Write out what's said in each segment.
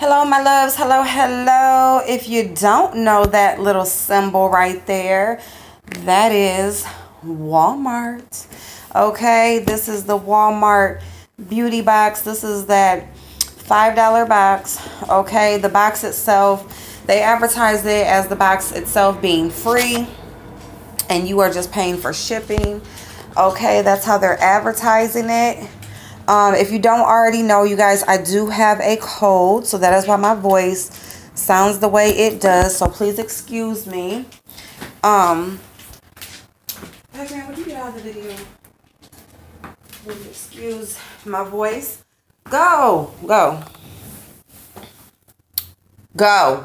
Hello, my loves. Hello, hello. If you don't know that little symbol right there, that is Walmart. Okay, this is the Walmart beauty box. This is that $5 box. Okay, the box itself, they advertise it as the box itself being free and you are just paying for shipping. Okay, that's how they're advertising it. Um, if you don't already know, you guys, I do have a cold. So that is why my voice sounds the way it does. So please excuse me. Um, Pac-Man, would you get out of the video? Excuse my voice. Go, go, go.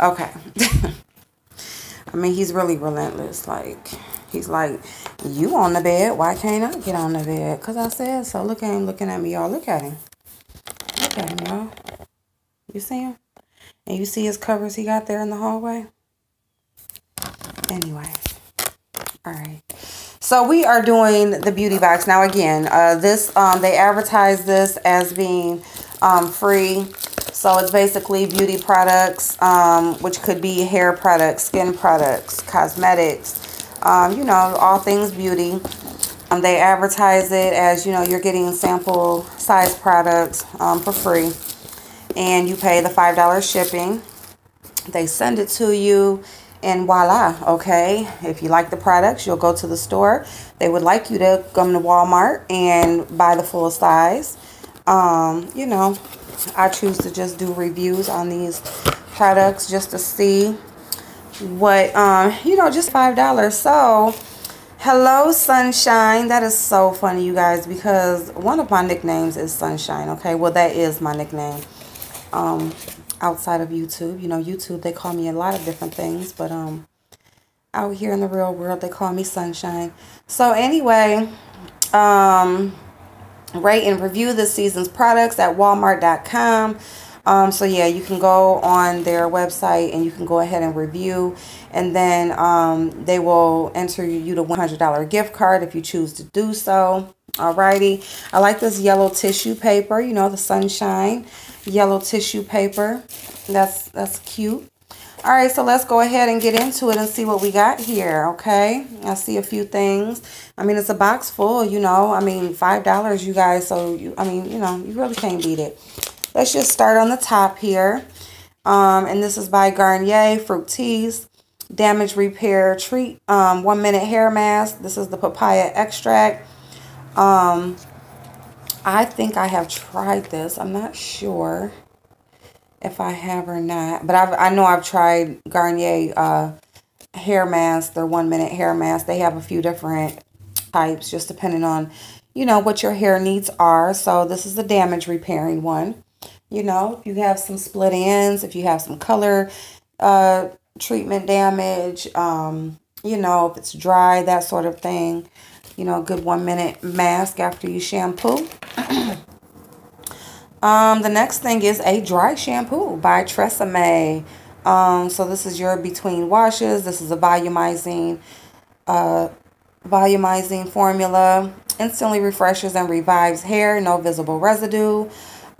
Okay. I mean, he's really relentless. Like, he's like, you on the bed. Why can't I get on the bed? Because I said so. Look at him looking at me, y'all. Look at him. Look at him, y'all. You see him? And you see his covers he got there in the hallway? Anyway. All right. So we are doing the beauty box. Now, again, uh, this um, they advertise this as being um, free. So it's basically beauty products, um, which could be hair products, skin products, cosmetics, um, you know, all things beauty. Um, they advertise it as, you know, you're getting sample size products um, for free. And you pay the $5 shipping. They send it to you and voila, okay? If you like the products, you'll go to the store. They would like you to come to Walmart and buy the full size. Um, you know, I choose to just do reviews on these products just to see what um you know just five dollars. So hello sunshine. That is so funny you guys because one of my nicknames is sunshine okay? Well that is my nickname um outside of youtube. You know youtube they call me a lot of different things but um out here in the real world they call me sunshine. So anyway um rate and review this season's products at walmart.com um, so yeah, you can go on their website and you can go ahead and review and then um, they will enter you the $100 gift card if you choose to do so. Alrighty. I like this yellow tissue paper, you know, the sunshine yellow tissue paper. That's, that's cute. All right, so let's go ahead and get into it and see what we got here, okay? I see a few things. I mean, it's a box full, you know. I mean, $5, you guys. So, you, I mean, you know, you really can't beat it. Let's just start on the top here. Um, and this is by Garnier Fructis Damage Repair Treat um, One Minute Hair Mask. This is the papaya extract. Um, I think I have tried this. I'm not sure if I have or not. But I've, I know I've tried Garnier uh, hair mask, their one minute hair mask. They have a few different types just depending on, you know, what your hair needs are. So this is the damage repairing one. You know, if you have some split ends, if you have some color uh, treatment damage, um, you know, if it's dry, that sort of thing. You know, a good one minute mask after you shampoo. um, the next thing is a dry shampoo by Tresemme. Um, so this is your between washes. This is a volumizing, uh, volumizing formula. Instantly refreshes and revives hair. No visible residue.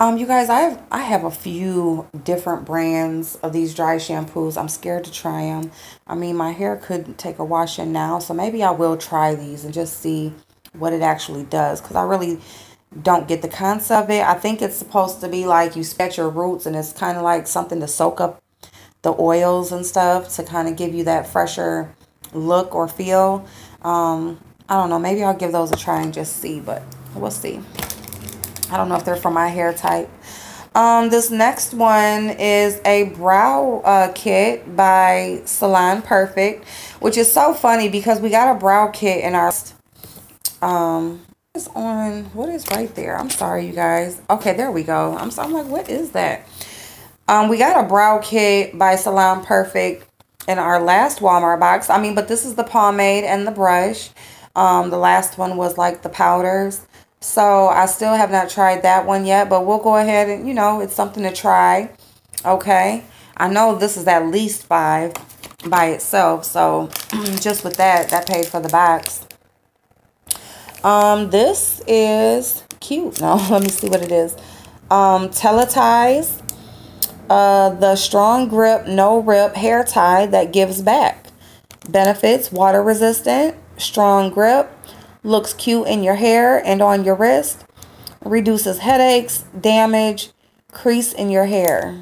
Um, you guys, I have I have a few different brands of these dry shampoos. I'm scared to try them. I mean, my hair could take a wash in now, so maybe I will try these and just see what it actually does. Because I really don't get the concept of it. I think it's supposed to be like you sketch your roots, and it's kind of like something to soak up the oils and stuff to kind of give you that fresher look or feel. Um, I don't know. Maybe I'll give those a try and just see, but we'll see. I don't know if they're for my hair type. Um, this next one is a brow uh, kit by Salon Perfect, which is so funny because we got a brow kit in our um it's on what is right there. I'm sorry, you guys. Okay, there we go. I'm so, I'm like, what is that? Um, we got a brow kit by Salon Perfect in our last Walmart box. I mean, but this is the pomade and the brush. Um, the last one was like the powders. So I still have not tried that one yet, but we'll go ahead and, you know, it's something to try. Okay. I know this is at least five by itself. So just with that, that paid for the box. Um, this is cute. No, let me see what it is. Um, Teleties. Uh, the strong grip, no rip hair tie that gives back. Benefits water resistant, strong grip, looks cute in your hair and on your wrist, reduces headaches, damage, crease in your hair.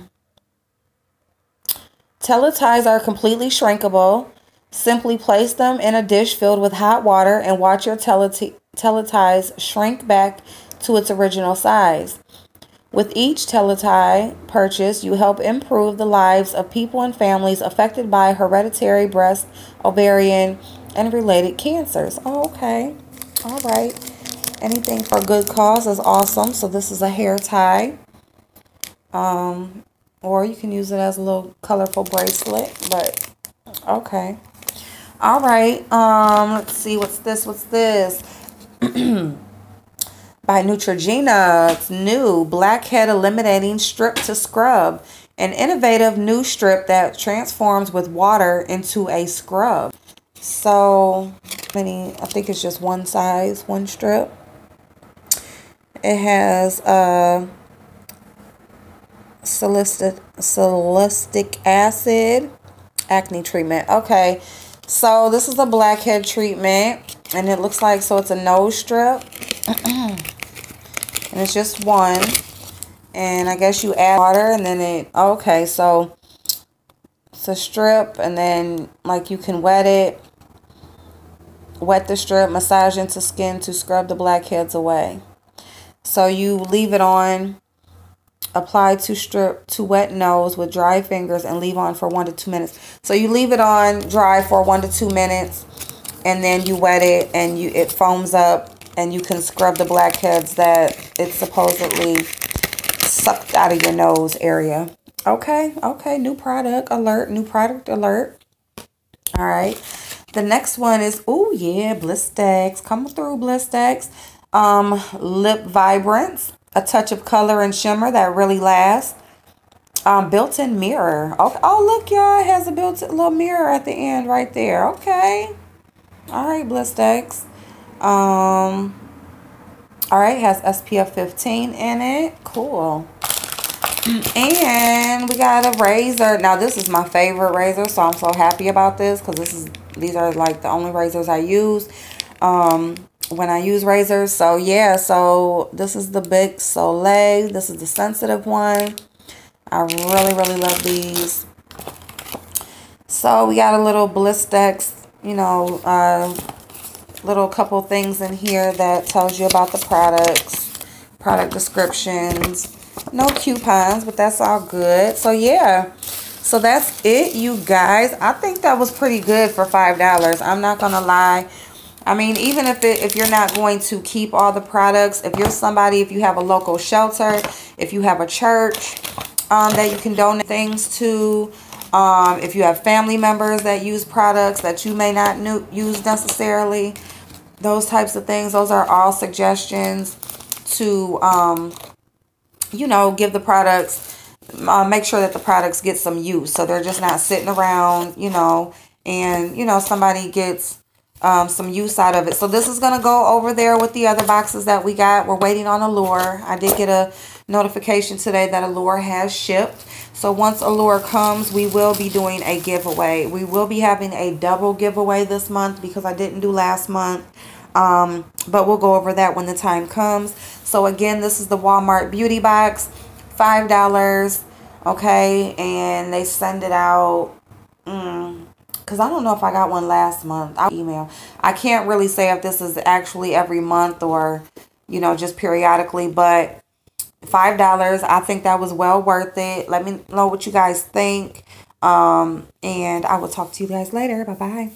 Teleties are completely shrinkable. Simply place them in a dish filled with hot water and watch your teleties shrink back to its original size. With each teletie purchase, you help improve the lives of people and families affected by hereditary breast, ovarian, and related cancers. Oh, okay. All right. Anything for good cause is awesome. So this is a hair tie. Um, or you can use it as a little colorful bracelet, but okay. All right. Um, let's see. What's this? What's this? By Neutrogena. It's new. Blackhead Eliminating Strip to Scrub. An innovative new strip that transforms with water into a scrub. So, many, I think it's just one size, one strip. It has a uh, salicylic acid acne treatment. Okay, so this is a blackhead treatment. And it looks like, so it's a nose strip. and it's just one. And I guess you add water and then it, okay, so it's a strip and then like you can wet it. Wet the strip, massage into skin to scrub the blackheads away. So you leave it on apply to strip to wet nose with dry fingers and leave on for one to two minutes. So you leave it on dry for one to two minutes and then you wet it and you it foams up and you can scrub the blackheads that it's supposedly sucked out of your nose area. Okay, okay, new product alert, new product alert. All right. The next one is, oh yeah, Blistex. Come through, Blistex. Um, Lip Vibrance a touch of color and shimmer that really lasts. Um, built-in mirror. Okay. Oh, look, y'all. It has a built-in little mirror at the end right there. Okay. All right, Blistex. Um, all right, has SPF 15 in it. Cool. And we got a razor. Now, this is my favorite razor, so I'm so happy about this because this is these are like the only razors I use. Um, when I use razors. So yeah, so this is the Bic Soleil. This is the sensitive one. I really, really love these. So we got a little Blistex, you know, uh, little couple things in here that tells you about the products, product descriptions. No coupons, but that's all good. So yeah, so that's it, you guys. I think that was pretty good for $5. I'm not going to lie. I mean, even if it, if you're not going to keep all the products, if you're somebody, if you have a local shelter, if you have a church um, that you can donate things to, um, if you have family members that use products that you may not use necessarily, those types of things, those are all suggestions to, um, you know, give the products, uh, make sure that the products get some use. So they're just not sitting around, you know, and, you know, somebody gets um, some use out of it. So this is going to go over there with the other boxes that we got. We're waiting on Allure. I did get a notification today that Allure has shipped. So once Allure comes, we will be doing a giveaway. We will be having a double giveaway this month because I didn't do last month. Um, but we'll go over that when the time comes. So again, this is the Walmart Beauty Box. $5. Okay. And they send it out. Mm, because I don't know if I got one last month. I'll email. I can't really say if this is actually every month or, you know, just periodically, but $5. I think that was well worth it. Let me know what you guys think. Um, and I will talk to you guys later. Bye-bye.